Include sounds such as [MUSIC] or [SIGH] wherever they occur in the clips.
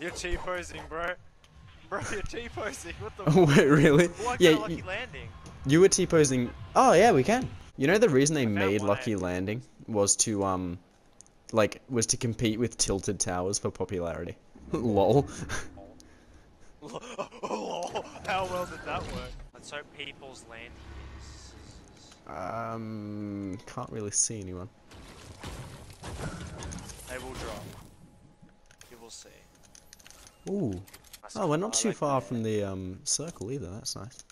You're T-posing, bro. Bro, [LAUGHS] you're T-posing. What the? [LAUGHS] Wait, really? Why Yeah, lucky you, landing? you were T-posing. Oh yeah, we can. You know the reason they made Lucky. Landing was to um, like, was to compete with Tilted Towers for popularity. [LAUGHS] Lol. oh, how well did that work? Let's hope people's land. Um, can't really see anyone. They will drop. You will see. Ooh. Oh, we're not too far from the um circle either. That's nice.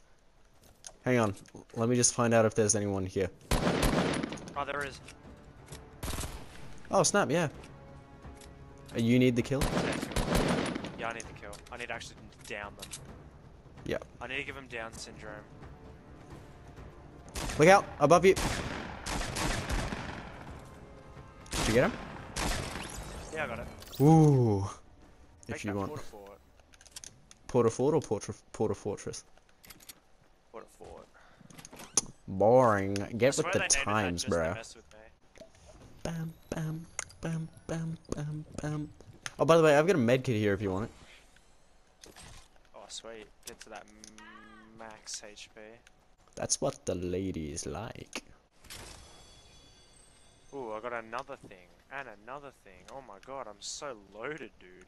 Hang on. Let me just find out if there's anyone here. Oh, there is. Oh snap! Yeah. Uh, You need the kill. Yeah, I need to kill. I need to actually down them. Yeah. I need to give them down syndrome. Look out! Above you. Did you get him? Yeah, I got it. Ooh. If you want. Port-a-Fort. Porter Fort or Porter, Porter Fortress? Porta fort. Boring. Get with the named it that times, bro. mess with me. Bam, bam, bam, bam, bam, bam. Oh, by the way, I've got a med kit here if you want it. Oh, sweet. Get to that max HP. That's what the ladies like. Ooh, I got another thing. And another thing. Oh my god, I'm so loaded, dude.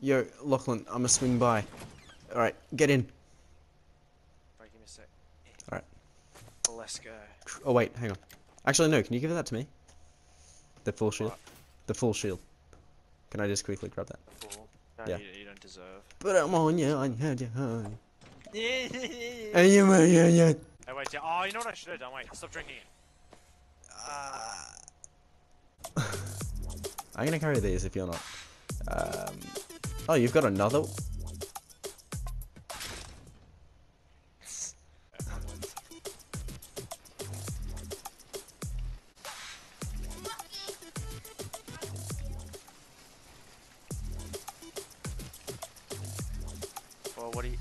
Yo, Lachlan, I'm gonna swing by. Alright, get in. Wait, give me a sec. Alright. Let's go. Oh, wait, hang on. Actually, no, can you give that to me? The full shield? What? The full shield. Can I just quickly grab that? No, Yeah. you, you don't deserve. But I'm on you, on you, you, Yeah. Hey, you, yeah, yeah. Hey, wait, yeah. Oh, you know what I should have done? Wait, stop drinking it. [LAUGHS] I'm gonna carry these if you're not. Um, oh, you've got another? Well, what do you...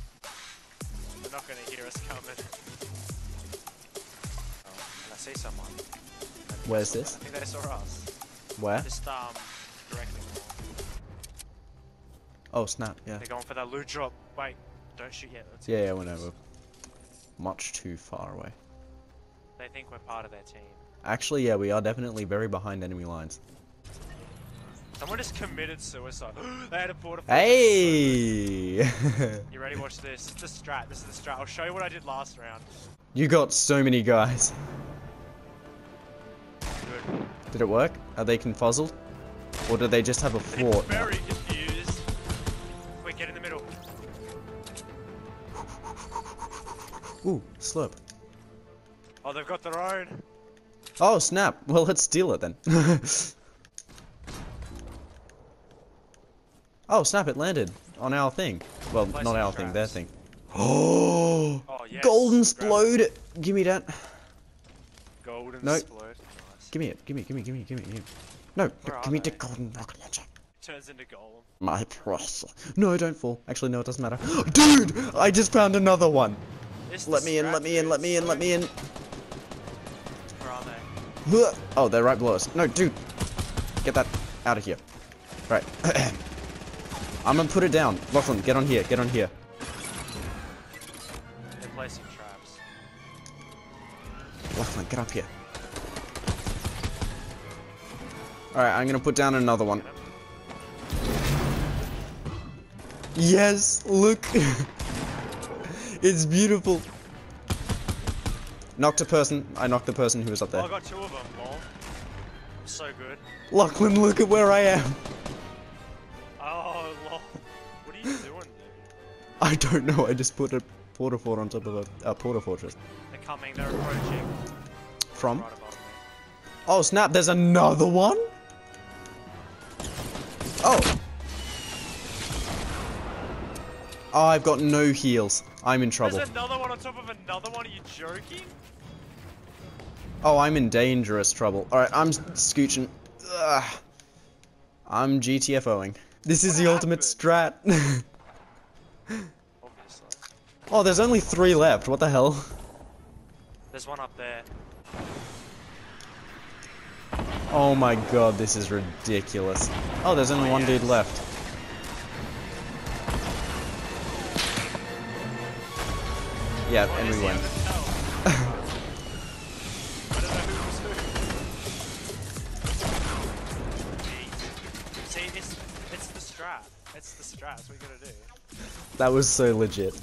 They're not gonna hear us coming. Oh, and I see someone. I Where's this? I think they saw us. Where? Just, um, Oh, snap, yeah. They're going for that loot drop. Wait, don't shoot yet. Let's Yeah, yeah, whenever. Much too far away. They think we're part of their team. Actually, yeah, we are definitely very behind enemy lines. Someone just committed suicide. [GASPS] they had a fort. Hey! [LAUGHS] You ready? Watch this. Is the strat. This is the strat. I'll show you what I did last round. you got so many guys. Good. Did it work? Are they confuzzled? Or do they just have a fort? Ooh, slurp. Oh, they've got their own. Oh, snap. Well, let's steal it then. [LAUGHS] oh, snap, it landed on our thing. Well, Place not our thing, their thing. Oh! [GASPS] Oh, yes. Golden explode! Give me that. Golden No. Nice. Give me it. Give me, give me, give me, give me, give me. No, Where give me the golden rocket launcher. Turns into Gollum. My precious. No, don't fall. Actually, no, it doesn't matter. [GASPS] Dude! I just found another one! Let me in, let me in, let me in, let me in. Where are they? Oh, they're right below us. No, dude. Get that out of here. Right. [CLEARS THROAT] I'm gonna put it down. Lachlan, get on here, get on here. They're placing traps. Lachlan, get up here. Alright, I'm gonna put down another one. Yes, look. [LAUGHS] it's beautiful. Knocked a person. I knocked the person who was up Oh, I there. got two of them, lol. So good. Lachlan, look at where I am. Oh, lol. What are you doing, dude? I don't know, I just put a Port-a-Fort on top of a, a Port-a-Fortress. They're coming, they're approaching. From? Right. Oh snap, there's another one? Oh. Oh, I've got no heals. I'm in trouble. There's another one on top of another one, are you joking? Oh, I'm in dangerous trouble. Alright, I'm scooching. Ugh. I'm GTFOing. This is What the ultimate strat. [LAUGHS] Obviously. oh, there's only three left. What the hell? There's one up there. Oh my god, this is ridiculous. Oh, there's only Oh, one yes. dude left. Yeah, and we win. on the towel? I don't know who was who. See, it's it's the strat. It's the strat. That's what you gotta do. That was so legit.